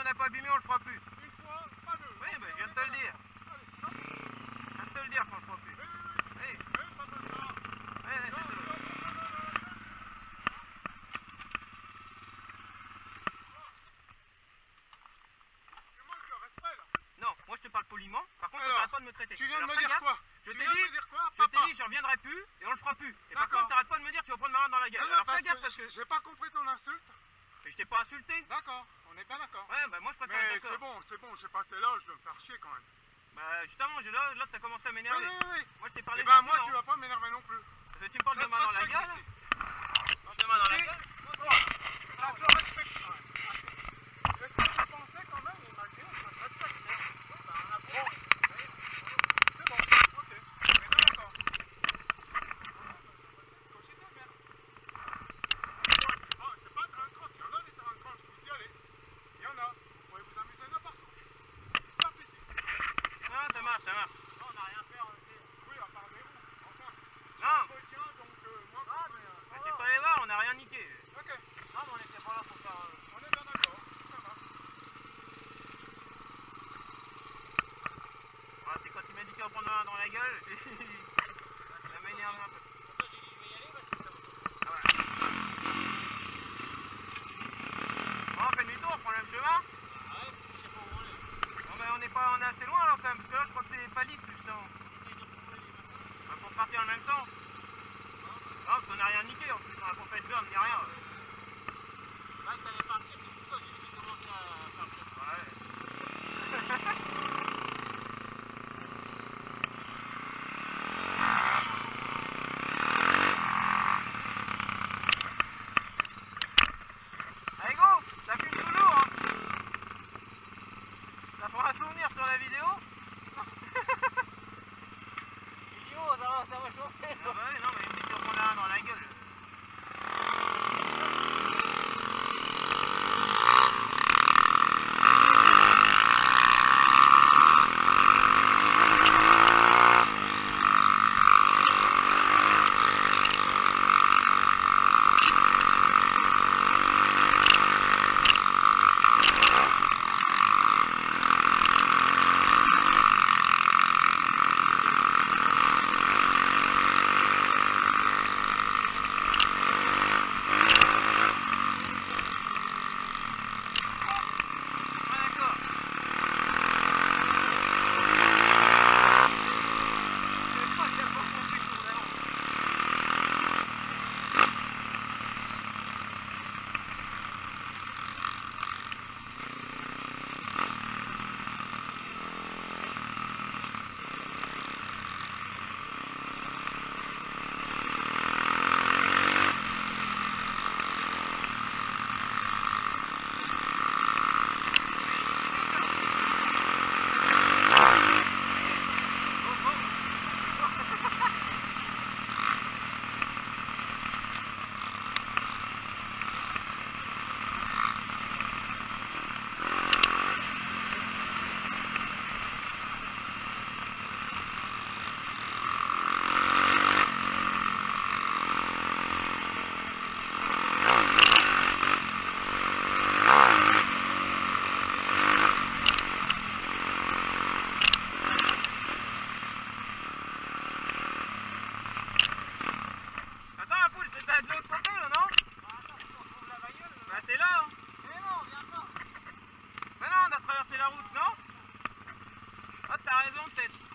on n'a pas abîmé, on le fera plus. Oui, bah je viens de te le dire. Je viens de te le dire qu'on le fera plus. Oui, moi je te parle poliment. Par contre, Alors, t'arrêtes pas de me traiter. Tu viens de Alors, me dire quoi Je Tu t'ai dit, je t'ai Papa dit, je reviendrai plus et on le fera plus. Et par contre, t'arrêtes pas de me dire que tu vas prendre ma main dans la gueule. Non, Alors fais gaffe parce que j'ai pas compris ton insulte. Je t'ai pas insulté. D'accord, on est bien d'accord. Ouais, bah moi je préfère Mais c'est bon, c'est bon, j'ai passé l'âge de me faire chier quand même. Bah justement, je- là, là t'as commencé à Oui, m'énerver. oui, oui. Moi je t'ai parlé Et ben moi, tu vas pas m'énerver non plus. Parce que tu me parles de Ça main se dans la gueule. Parle de main dans la gueule. Ça se respecte quand même. Est-ce que tu pensais quand même, les malgré, ça se respecte Bon, bah, on a bon. C'est bon, ok. On est bien d'accord. Continuez, merde. Oh, c'est pas un terrain de crosse, il y en a des terrains de crosse, vous y allez. Il y en a. Vous pouvez vous amuser n'importe où. Sauf ici. Ah, ça marche, ça marche. Non, on n'a rien fait, on était. Oui, à part des roues. Enfin, Non. entretien, donc. euh, qu'il va prendre un dans la gueule. Ça m'énerve un peu. Ah. Bon, on fait demi-tour, on prend le même chemin. Bon, ben, on est pas, on est assez loin là quand même, parce que là je crois que c'est pas lisse justement. Bah, pour partir dans le même sens. Non, parce qu'on n'a rien niqué en plus, on a pas fait de burn ni rien. Ouais. Traversé la route, non? Ah, t'as raison, peut-être.